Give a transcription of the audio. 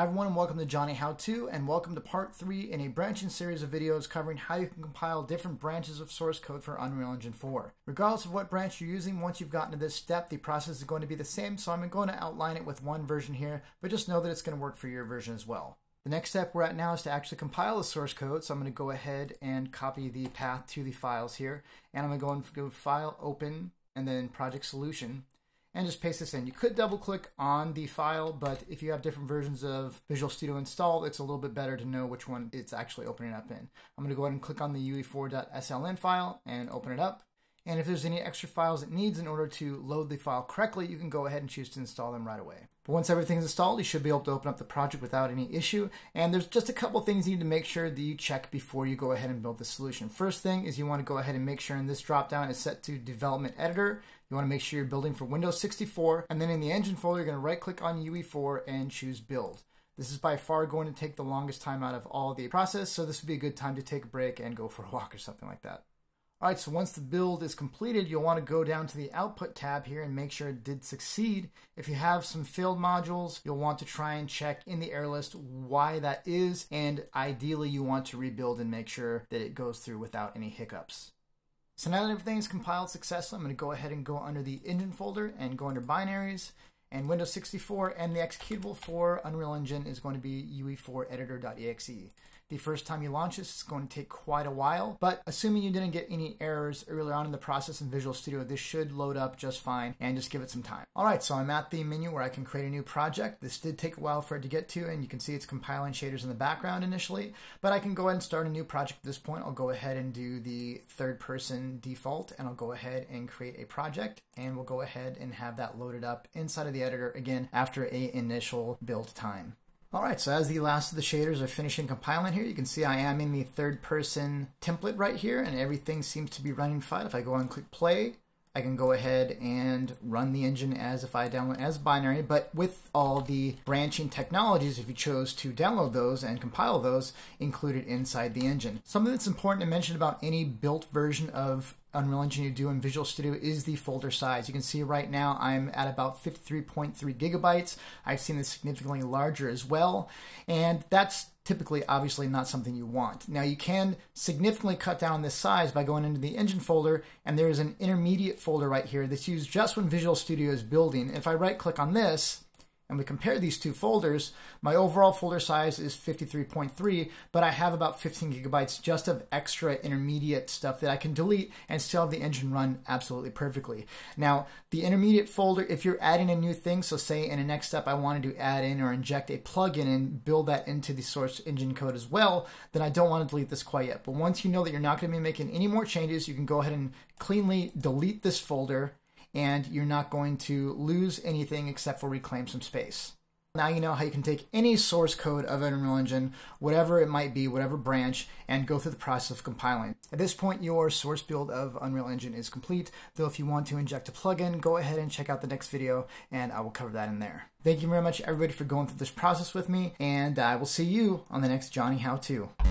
Hi everyone and welcome to Johnny HowTo and welcome to part 3 in a branching series of videos covering how you can compile different branches of source code for Unreal Engine 4. Regardless of what branch you're using, once you've gotten to this step, the process is going to be the same, so I'm going to outline it with one version here, but just know that it's going to work for your version as well. The next step we're at now is to actually compile the source code, so I'm going to go ahead and copy the path to the files here, and I'm going to go and go File, Open, and then Project Solution and just paste this in. You could double click on the file, but if you have different versions of Visual Studio installed, it's a little bit better to know which one it's actually opening up in. I'm going to go ahead and click on the ue4.sln file and open it up. And if there's any extra files it needs in order to load the file correctly, you can go ahead and choose to install them right away. But once everything's installed, you should be able to open up the project without any issue. And there's just a couple things you need to make sure that you check before you go ahead and build the solution. First thing is you want to go ahead and make sure in this dropdown is set to development editor. You want to make sure you're building for Windows 64. And then in the engine folder, you're going to right click on UE4 and choose build. This is by far going to take the longest time out of all the process, so this would be a good time to take a break and go for a walk or something like that. All right, so once the build is completed, you'll want to go down to the output tab here and make sure it did succeed. If you have some failed modules, you'll want to try and check in the error list why that is, and ideally you want to rebuild and make sure that it goes through without any hiccups. So now that everything is compiled successfully, I'm going to go ahead and go under the engine folder and go under binaries and Windows 64 and the executable for Unreal Engine is going to be UE4editor.exe. The first time you launch this, it's going to take quite a while, but assuming you didn't get any errors earlier on in the process in Visual Studio, this should load up just fine and just give it some time. All right, so I'm at the menu where I can create a new project. This did take a while for it to get to, and you can see it's compiling shaders in the background initially, but I can go ahead and start a new project at this point. I'll go ahead and do the third person default, and I'll go ahead and create a project, and we'll go ahead and have that loaded up inside of the editor again after a initial build time. All right, so as the last of the shaders are finishing compiling here, you can see I am in the third person template right here and everything seems to be running fine. If I go and click play, I can go ahead and run the engine as if I download as binary, but with all the branching technologies, if you chose to download those and compile those, included inside the engine. Something that's important to mention about any built version of Unreal Engine you do in Visual Studio is the folder size. You can see right now I'm at about 53.3 gigabytes. I've seen this significantly larger as well, and that's typically obviously not something you want. Now you can significantly cut down this size by going into the engine folder and there is an intermediate folder right here that's used just when Visual Studio is building. If I right click on this, and we compare these two folders, my overall folder size is 53.3, but I have about 15 gigabytes just of extra intermediate stuff that I can delete and still have the engine run absolutely perfectly. Now, the intermediate folder, if you're adding a new thing, so say in a next step I wanted to add in or inject a plugin and build that into the source engine code as well, then I don't want to delete this quite yet. But once you know that you're not going to be making any more changes, you can go ahead and cleanly delete this folder and you're not going to lose anything except for reclaim some space. Now you know how you can take any source code of Unreal Engine, whatever it might be, whatever branch, and go through the process of compiling. At this point, your source build of Unreal Engine is complete, though if you want to inject a plugin, go ahead and check out the next video, and I will cover that in there. Thank you very much, everybody, for going through this process with me, and I will see you on the next Johnny HowTo.